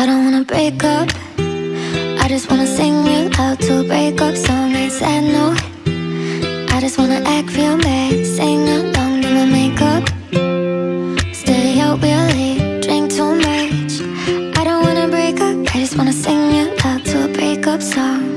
I don't wanna break up. I just wanna sing real loud to a breakup song. Ain't sad no. I just wanna act real bad, sing along, do my makeup. Stay out real late, drink too much. I don't wanna break up. I just wanna sing real loud to a breakup song.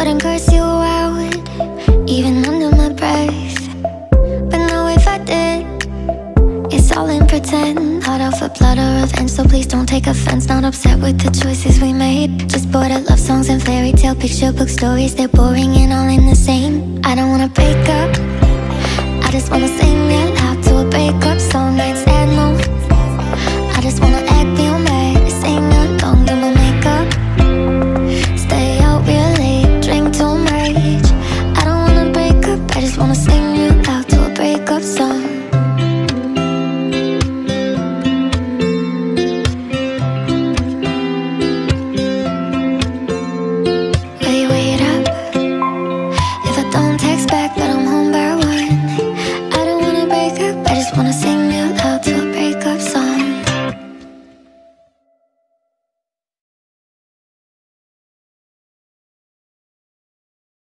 Wouldn't curse you out, even under my breath. But no, if I did, it's all in pretend. Hot off a blood or revenge, so please don't take offense. Not upset with the choices we made. Just bored of love songs and fairy tale picture book stories. They're boring and all in the same. I don't wanna break up. I just wanna sing